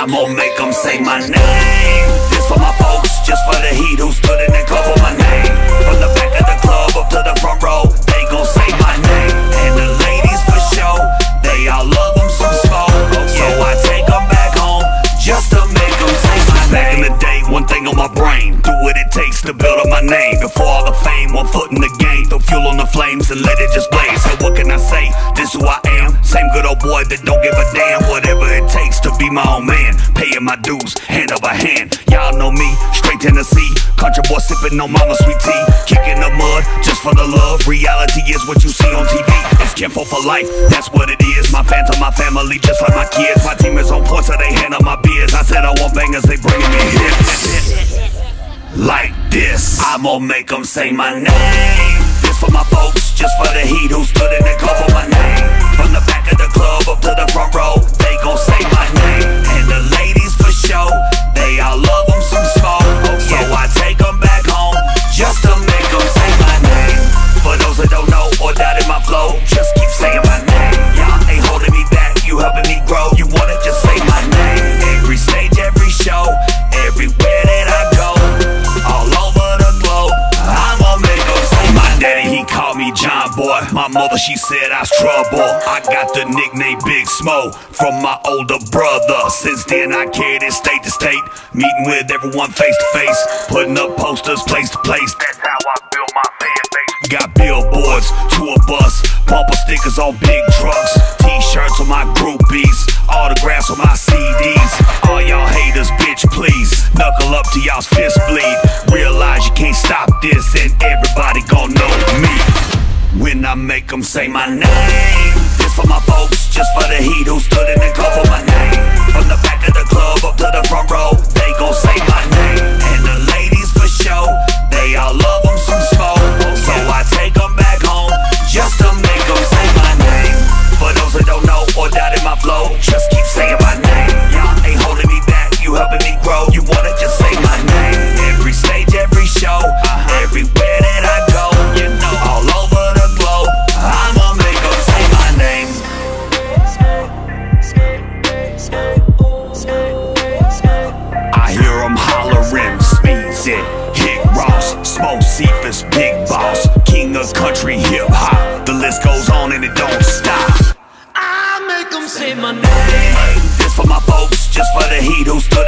I'ma make them say my name. This for my folks, just for the heat who stood in and cover my name. From the my name. Before all the fame, one foot in the game, throw fuel on the flames and let it just blaze. So what can I say? This who I am, same good old boy that don't give a damn. Whatever it takes to be my own man, paying my dues, hand over hand. Y'all know me, straight Tennessee, country boy sipping on mama sweet tea, kicking the mud just for the love. Reality is what you see on TV. It's kinfolk for life, that's what it is. My fans are my family, just like my kids. My team is on point, so they hand up my beers. I said I want bangers, they bringing me hits. This, I'ma make them say my name. This for my folks, just for the heat who stood in and cover my me John Boy. My mother, she said I was trouble. I got the nickname Big Smo from my older brother. Since then, I carried it state to state, meeting with everyone face to face, putting up posters place to place. That's how I build my fan base. Got billboards, tour bus, bumper stickers on big trucks, t-shirts on my groupies, autographs on my CDs. All y'all haters, bitch, please knuckle up to y'all's fist bleed. Realize you can't stop this, and everybody gon' know me. When I make them say my name. This for my folks, just for the heat who stood in the and cover my name. From the back of the club up to the front row They gon' say my name. And the ladies for show They all love them some smoke. So I take them back home Just to make them say my name. For those that don't know or doubted my flow Just keep saying it. Hit Ross, Smoke Cephas, Big Boss, King of Country Hip Hop. The list goes on and it don't stop. I make them say my name. This for my folks, just for the heat who stood